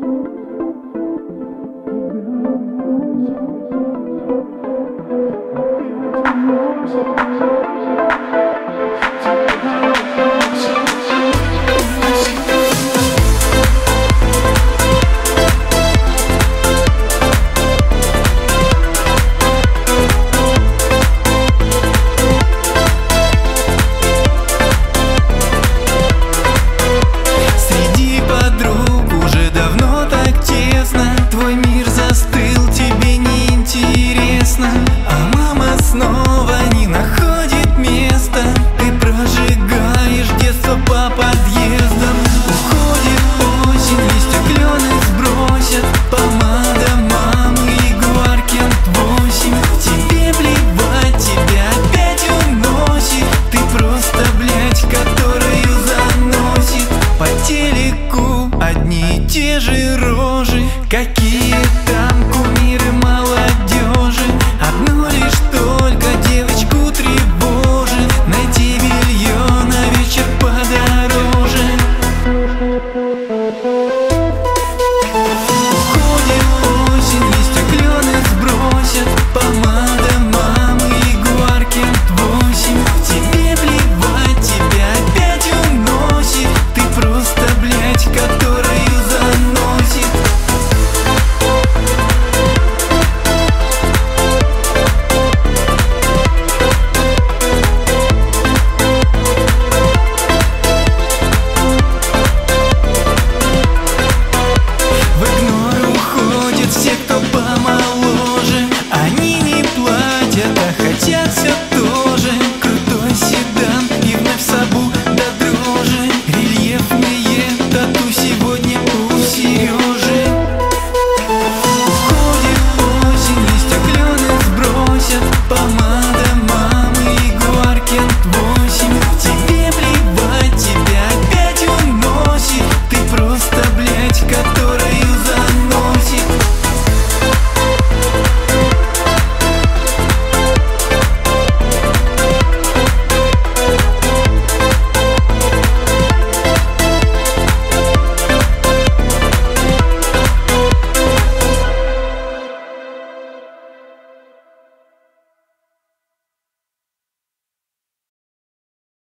те Какие